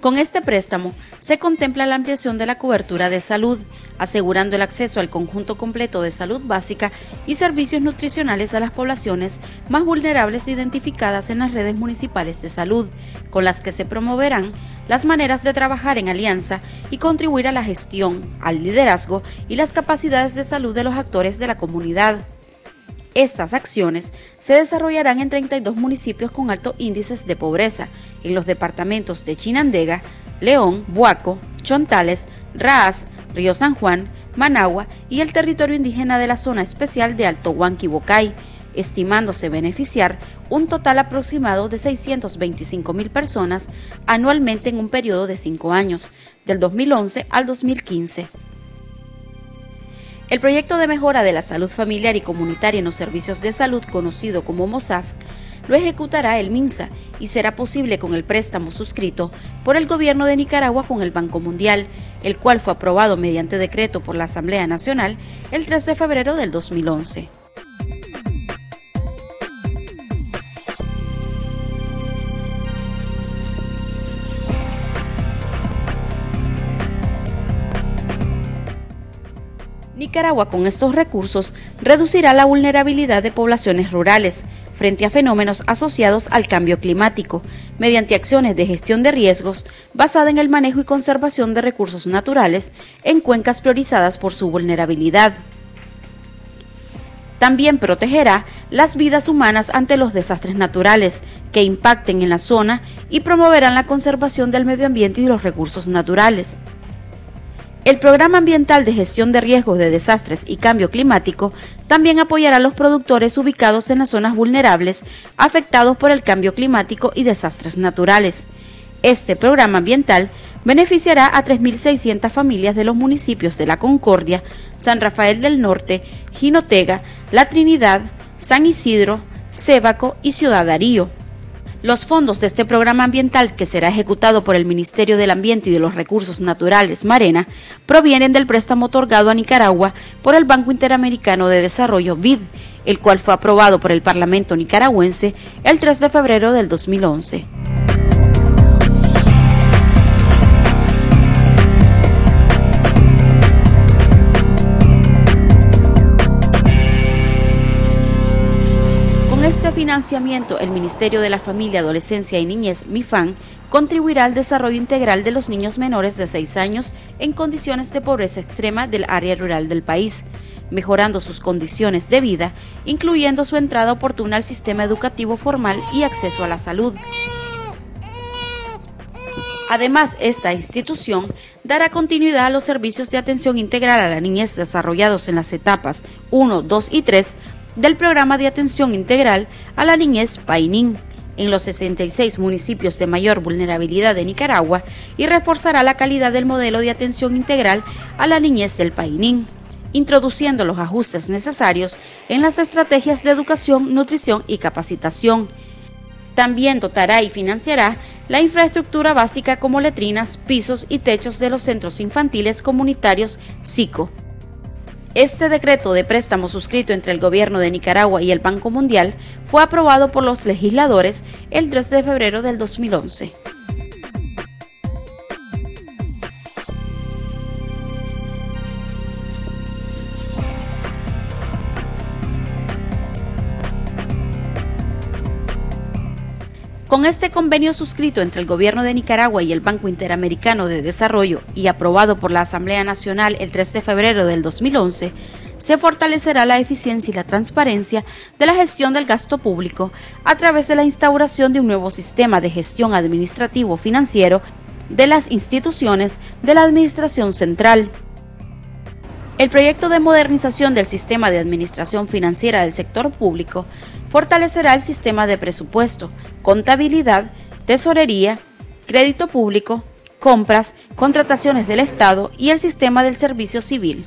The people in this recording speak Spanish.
Con este préstamo se contempla la ampliación de la cobertura de salud, asegurando el acceso al conjunto completo de salud básica y servicios nutricionales a las poblaciones más vulnerables identificadas en las redes municipales de salud, con las que se promoverán las maneras de trabajar en alianza y contribuir a la gestión, al liderazgo y las capacidades de salud de los actores de la comunidad. Estas acciones se desarrollarán en 32 municipios con altos índices de pobreza, en los departamentos de Chinandega, León, Buaco, Chontales, Raaz, Río San Juan, Managua y el territorio indígena de la zona especial de Alto Huanquibocay, estimándose beneficiar un total aproximado de 625 mil personas anualmente en un periodo de cinco años, del 2011 al 2015. El proyecto de mejora de la salud familiar y comunitaria en los servicios de salud, conocido como MOSAF, lo ejecutará el MINSA y será posible con el préstamo suscrito por el gobierno de Nicaragua con el Banco Mundial, el cual fue aprobado mediante decreto por la Asamblea Nacional el 3 de febrero del 2011. Nicaragua con estos recursos reducirá la vulnerabilidad de poblaciones rurales frente a fenómenos asociados al cambio climático, mediante acciones de gestión de riesgos basada en el manejo y conservación de recursos naturales en cuencas priorizadas por su vulnerabilidad. También protegerá las vidas humanas ante los desastres naturales que impacten en la zona y promoverán la conservación del medio ambiente y los recursos naturales. El Programa Ambiental de Gestión de Riesgos de Desastres y Cambio Climático también apoyará a los productores ubicados en las zonas vulnerables afectados por el cambio climático y desastres naturales. Este programa ambiental beneficiará a 3.600 familias de los municipios de La Concordia, San Rafael del Norte, Jinotega, La Trinidad, San Isidro, Sébaco y Ciudad Darío. Los fondos de este programa ambiental, que será ejecutado por el Ministerio del Ambiente y de los Recursos Naturales, Marena, provienen del préstamo otorgado a Nicaragua por el Banco Interamericano de Desarrollo, BID, el cual fue aprobado por el Parlamento nicaragüense el 3 de febrero del 2011. Financiamiento, el Ministerio de la Familia, Adolescencia y Niñez, MIFAN, contribuirá al desarrollo integral de los niños menores de 6 años en condiciones de pobreza extrema del área rural del país, mejorando sus condiciones de vida, incluyendo su entrada oportuna al sistema educativo formal y acceso a la salud. Además, esta institución dará continuidad a los servicios de atención integral a la niñez desarrollados en las etapas 1, 2 y 3 del programa de atención integral a la niñez Painín en los 66 municipios de mayor vulnerabilidad de Nicaragua y reforzará la calidad del modelo de atención integral a la niñez del Painín, introduciendo los ajustes necesarios en las estrategias de educación, nutrición y capacitación. También dotará y financiará la infraestructura básica como letrinas, pisos y techos de los centros infantiles comunitarios SICO, este decreto de préstamo suscrito entre el gobierno de Nicaragua y el Banco Mundial fue aprobado por los legisladores el 3 de febrero del 2011. Con este convenio suscrito entre el Gobierno de Nicaragua y el Banco Interamericano de Desarrollo y aprobado por la Asamblea Nacional el 3 de febrero del 2011, se fortalecerá la eficiencia y la transparencia de la gestión del gasto público a través de la instauración de un nuevo sistema de gestión administrativo financiero de las instituciones de la Administración Central. El proyecto de modernización del sistema de administración financiera del sector público fortalecerá el sistema de presupuesto, contabilidad, tesorería, crédito público, compras, contrataciones del Estado y el sistema del servicio civil.